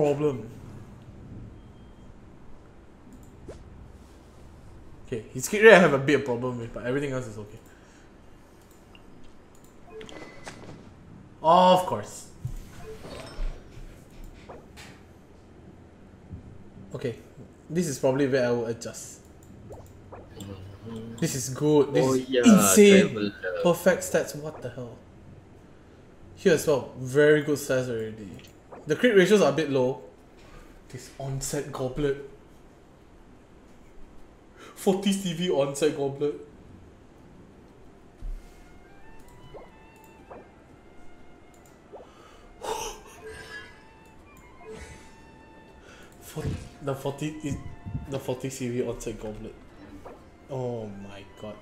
problem. Okay, his crit rate I have a bit of problem with, but everything else is okay. Of course. Okay, this is probably where I will adjust. This is good. This Oh, is yeah, insane. traveler. Perfect stats. What the hell? Here as well. Very good stats already. The crit ratios are a bit low. This onset goblet. 40 CV onset goblet. The 40 is the 40 CV onset goblet. Oh my god.